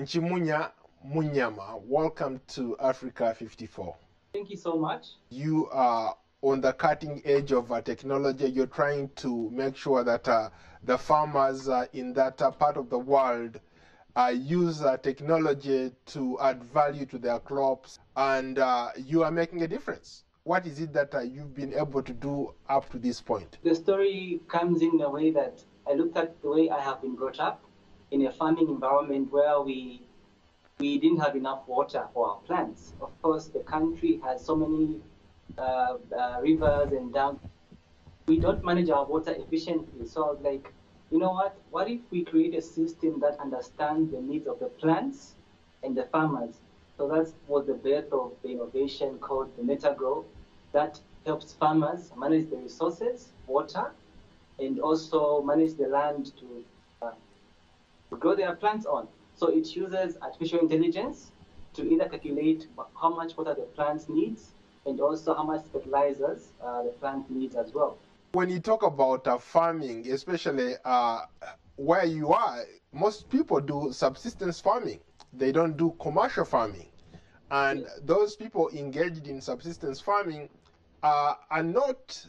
Nchimunya Munyama, welcome to Africa 54. Thank you so much. You are on the cutting edge of uh, technology. You're trying to make sure that uh, the farmers uh, in that uh, part of the world uh, use uh, technology to add value to their crops, and you are making a difference. What is it that you've been able to do up to this point? The story comes in the way that I looked at the way I have been brought up in a farming environment where we we didn't have enough water for our plants. Of course, the country has so many uh, uh, rivers and dams. We don't manage our water efficiently. So like, you know what? What if we create a system that understands the needs of the plants and the farmers? So that was the birth of the innovation called the Netagrow that helps farmers manage the resources, water, and also manage the land to grow their plants on. So it uses artificial intelligence to either calculate how much water the plant needs and also how much fertilizers uh, the plant needs as well. When you talk about uh, farming, especially uh, where you are, most people do subsistence farming. They don't do commercial farming. And yes. those people engaged in subsistence farming uh, are not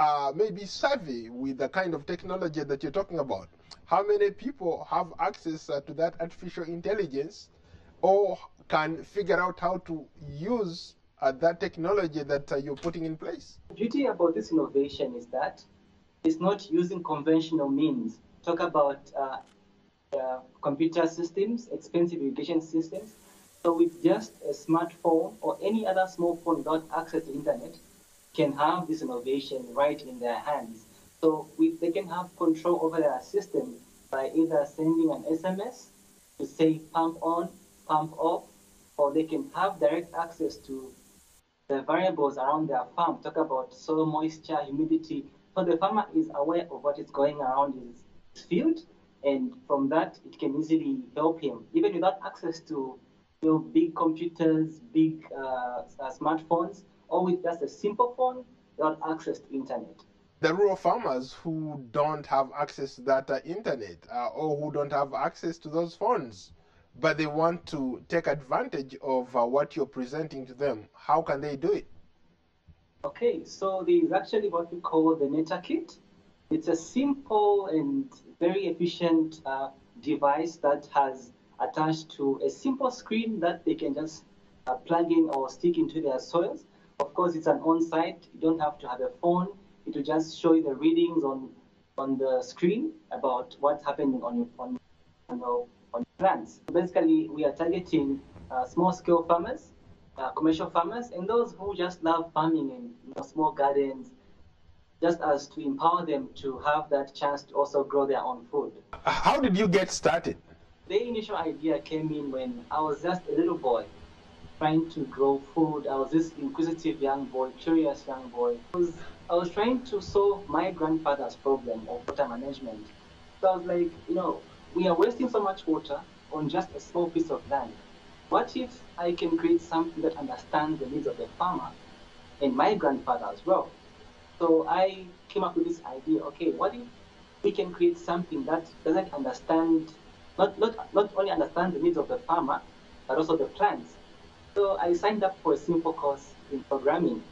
uh, maybe savvy with the kind of technology that you're talking about how many people have access uh, to that artificial intelligence or can figure out how to use uh, that technology that uh, you're putting in place? The beauty about this innovation is that it's not using conventional means. Talk about uh, computer systems, expensive education systems. So with just a smartphone or any other small phone without access to internet, can have this innovation right in their hands. So we, they can have control over their system by either sending an SMS to say pump on, pump off, or they can have direct access to the variables around their farm, talk about soil moisture, humidity. So the farmer is aware of what is going around his field, and from that it can easily help him, even without access to you know, big computers, big uh, smartphones, or with just a simple phone without access to internet the rural farmers who don't have access to that uh, internet uh, or who don't have access to those phones, but they want to take advantage of uh, what you're presenting to them, how can they do it? Okay, so there's actually what we call the NetaKit. It's a simple and very efficient uh, device that has attached to a simple screen that they can just uh, plug in or stick into their soils. Of course, it's an on-site. You don't have to have a phone it will just show you the readings on on the screen about what's happening on your on, on your on plants. Basically, we are targeting uh, small-scale farmers, uh, commercial farmers, and those who just love farming in you know, small gardens, just as to empower them to have that chance to also grow their own food. How did you get started? The initial idea came in when I was just a little boy trying to grow food. I was this inquisitive young boy, curious young boy. I was I was trying to solve my grandfather's problem of water management. So I was like, you know, we are wasting so much water on just a small piece of land. What if I can create something that understands the needs of the farmer and my grandfather as well? So I came up with this idea, okay, what if we can create something that doesn't understand, not, not, not only understand the needs of the farmer, but also the plants. So I signed up for a simple course in programming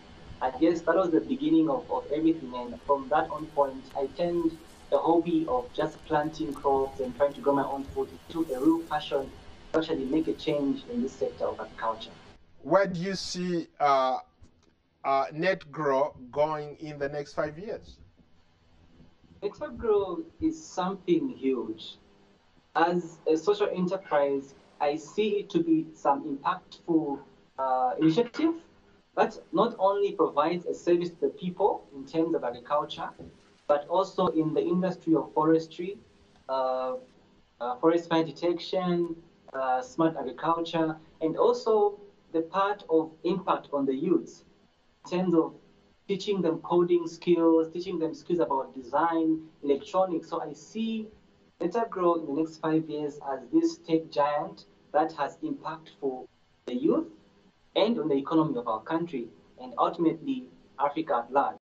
I guess that was the beginning of, of everything. And from that on point, I turned the hobby of just planting crops and trying to grow my own food into a real passion to actually make a change in this sector of agriculture. Where do you see uh, uh, Netagrow going in the next five years? Netagrow is something huge. As a social enterprise, I see it to be some impactful uh, initiative that not only provides a service to the people in terms of agriculture, but also in the industry of forestry, uh, uh, forest fire detection, uh, smart agriculture, and also the part of impact on the youths in terms of teaching them coding skills, teaching them skills about design, electronics. So I see Netagrow in the next five years as this tech giant that has impact for the youth and on the economy of our country and ultimately Africa at large.